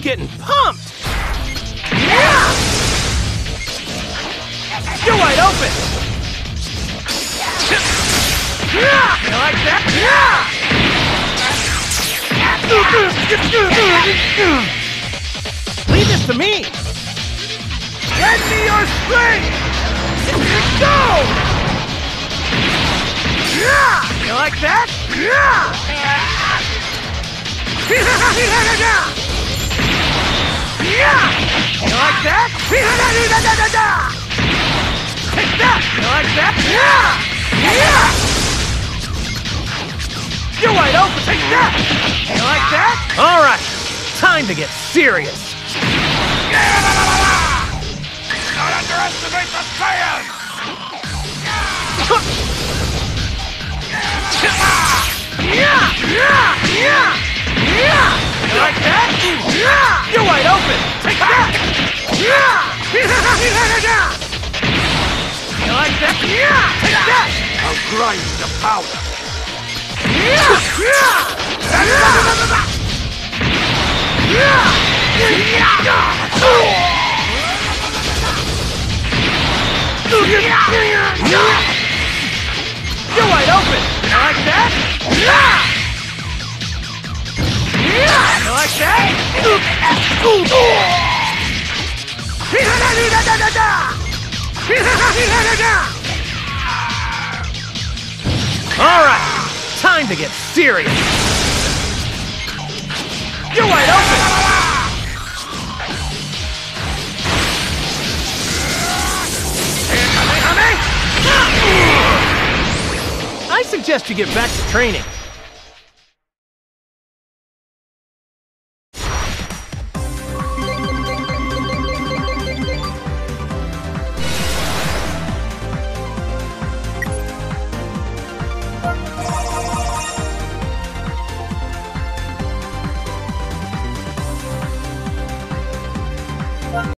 getting pumped! Yeah! You're wide open! You like that? Yeah! Leave this to me! Lend me your strength! Go! You like that? Yeah! Yeah! You like that? Take that! You like that? Yeah! Yeah! You're wide open! Take that! You like that? All right, time to get serious. Don't underestimate the! Yeah! You like that? Yeah! I'll grind the powder! You're wide open! You like that? You like that? All right, time to get serious. You're wide open. I suggest you get back to training.